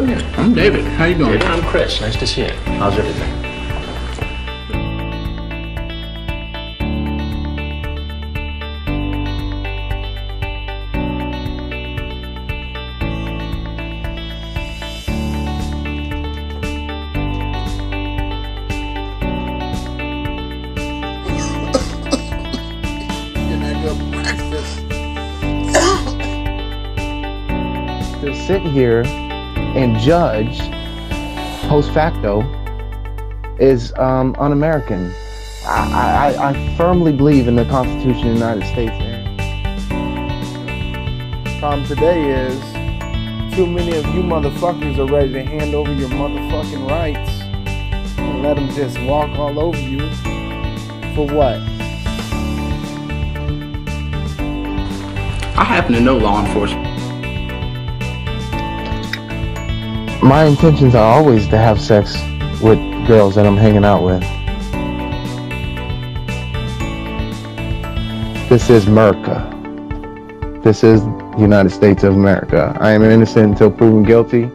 Yeah, I'm David. How you doing? David, I'm Chris. Nice to see you. How's everything? to sit here and judge post facto is um, un-American. I, I, I firmly believe in the Constitution of the United States. Man. Problem today is too many of you motherfuckers are ready to hand over your motherfucking rights and let them just walk all over you for what? I happen to know law enforcement. My intentions are always to have sex with girls that I'm hanging out with. This is America. This is the United States of America. I am innocent until proven guilty.